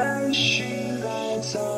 as she rides on.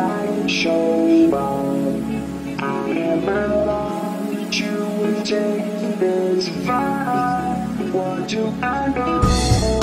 I show bond. I never you take this far. What do I know?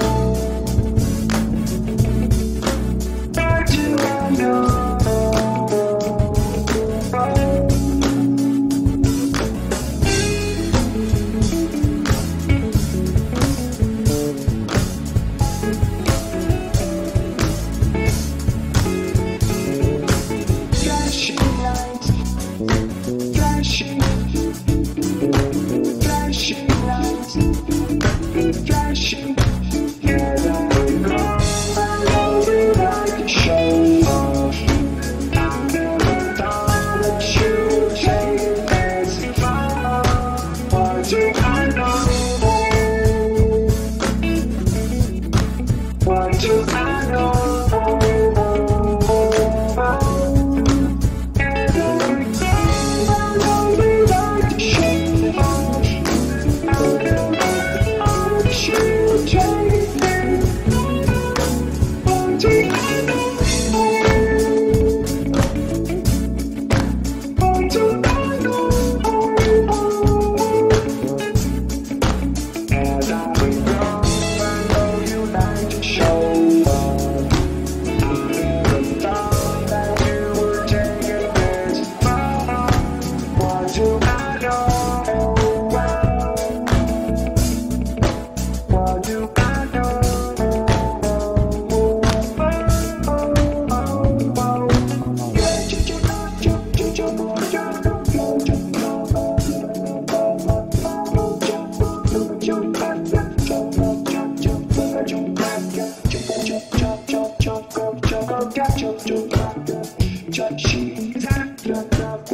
Flashing